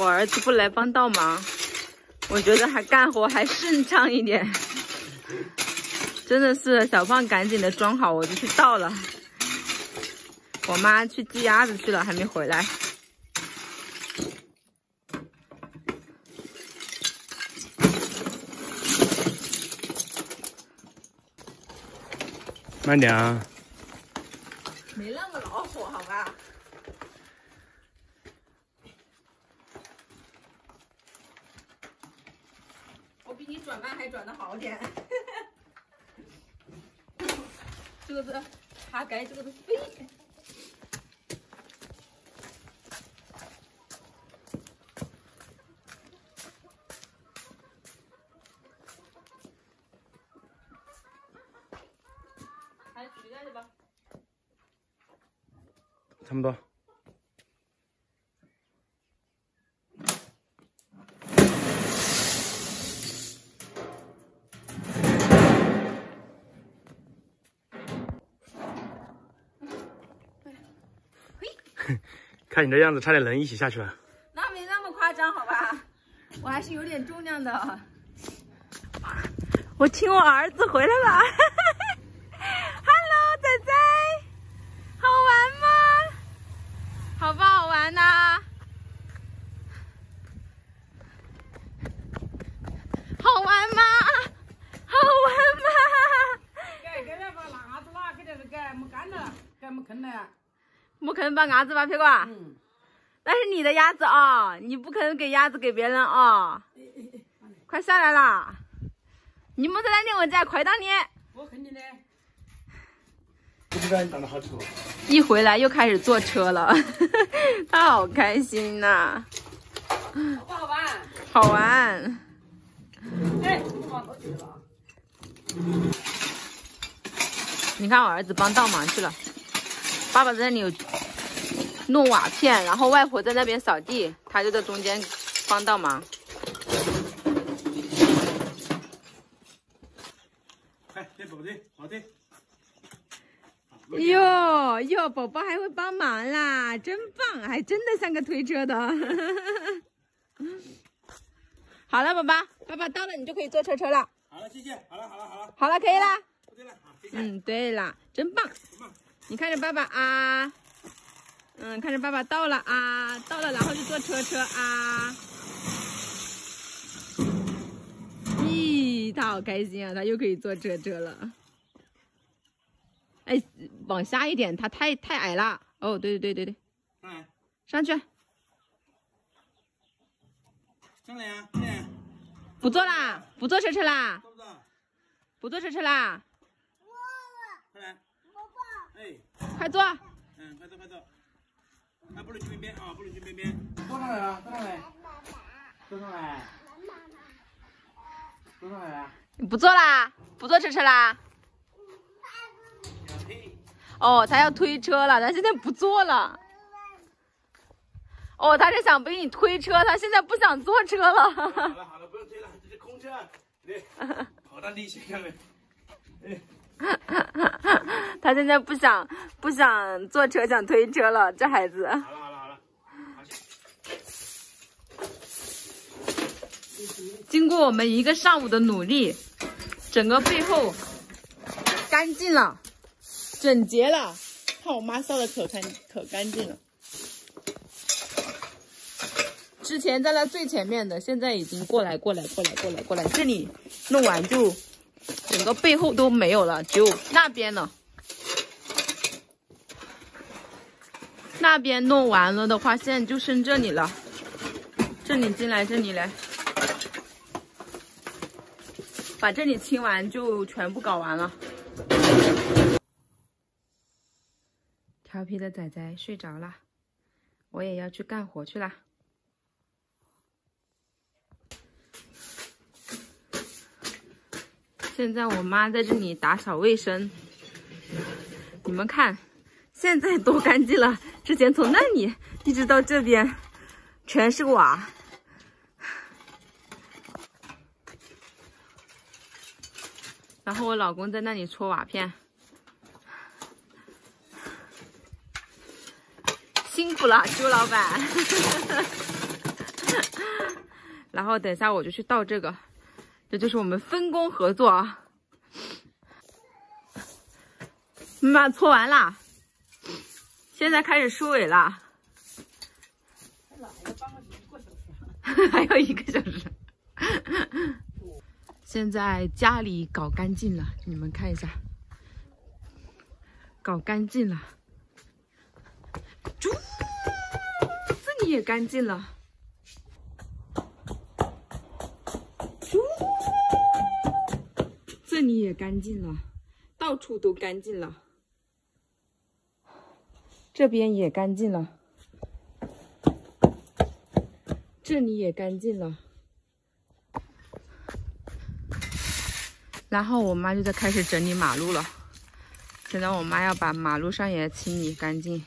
我儿子不来帮倒忙，我觉得还干活还顺畅一点。真的是小胖赶紧的装好，我就去倒了。我妈去鸡鸭子去了，还没回来。慢点啊！没那么恼火，好吧？比你转弯还转的好点。这个是爬盖，这个是飞。还取代的吧？差不多。看你这样子，差点人一起下去了。那没那么夸张，好吧？我还是有点重量的。我请我儿子回来了。Hello，仔仔，好玩吗？好不好玩呢、好玩吗？好玩吗？给给那把鸭子啦，给这个给没干了，给没坑了。不肯把鸭子吧，撇瓜？嗯，那是你的鸭子啊、你不肯给鸭子给别人啊、快下来啦！你们在那里，我在快到你。我肯定的。不知道你长得好丑。一回来又开始坐车了，他好开心呐、好不好玩？好玩。哎。你看我儿子帮倒忙去了，爸爸在那里弄瓦片，然后外婆在那边扫地，他就在中间帮倒忙。快，点宝腿，好的。哟哟，宝宝还会帮忙啦，真棒，还真的像个推车的。好了，宝宝，爸爸到了，你就可以坐车车了。好了，谢谢。好了，好了，好了，好了，可以啦。不对了，好，谢谢。嗯，对了，真棒。棒你看着爸爸啊，嗯，看着爸爸到了啊，到了，然后就坐车车啊。咦，他好开心啊，他又可以坐车车了。哎，往下一点，他太太矮了。哦，对对对对对，上来，上去，上来呀。不坐啦，不坐车车啦，不坐？车车啦。哎，快坐。嗯，快坐快坐。啊，不能去边边啊，不能去边边。坐上来了，坐上来。坐上来。坐上来了。你不坐啦，不坐车车啦。嘿，哦，他要推车了，他现在不坐了。哦，他是想给你推车，他现在不想坐车了。好了好了，不用推了，这是空车。对，好大力气，看没？哎，他现在不想不想坐车，想推车了。这孩子，好了好了好了，好去。经过我们一个上午的努力，整个背后干净了，整洁了。看我妈扫的可干可干净了。之前在那最前面的，现在已经过来过来过来过来过来，这里弄完就整个背后都没有了，只有那边了。那边弄完了的话，现在就剩这里了。这里进来，这里来，把这里清完就全部搞完了。调皮的仔仔睡着了，我也要去干活去啦。现在我妈在这里打扫卫生，你们看，现在多干净了！之前从那里一直到这边，全是瓦。然后我老公在那里搓瓦片，辛苦了，朱老板。然后等一下我就去倒这个，这就是我们分工合作啊。妈妈搓完啦，现在开始收尾啦。还有一个小时。现在家里搞干净了，你们看一下，搞干净了。猪，这里也干净了。这里也干净了，到处都干净了。这边也干净了。这里也干净了，然后我妈就在开始整理马路了。现在我妈要把马路上也清理干净。